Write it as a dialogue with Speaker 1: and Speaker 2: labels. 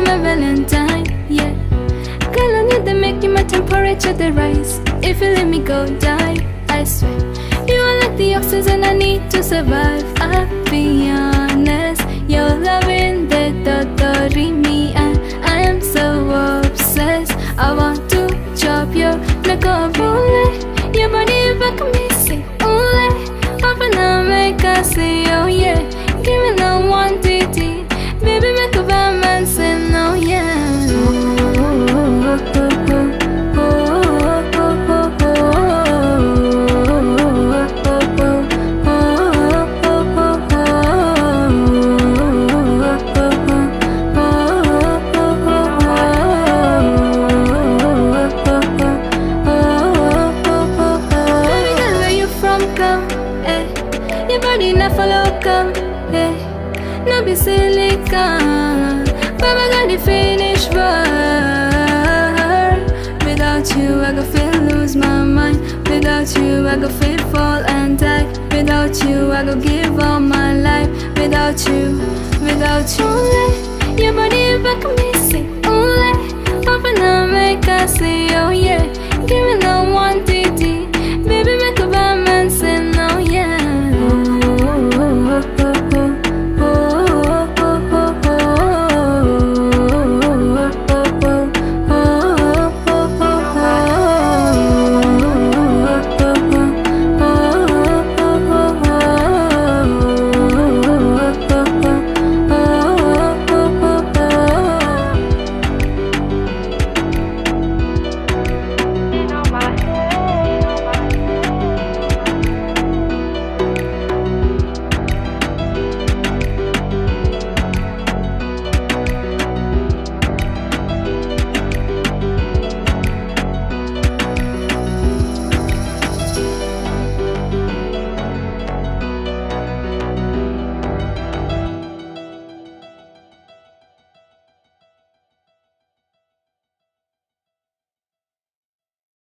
Speaker 1: Valentine, yeah. Girl, I need to make you my temperature the rise. If you let me go, die, I swear. You are like the oxygen I need to survive. I'll be body not follow, come, eh. No be come. Baby girl, the finish work. Without you, I go feel lose my mind. Without you, I go feel fall and die. Without you, I go give all my life. Without you, without you,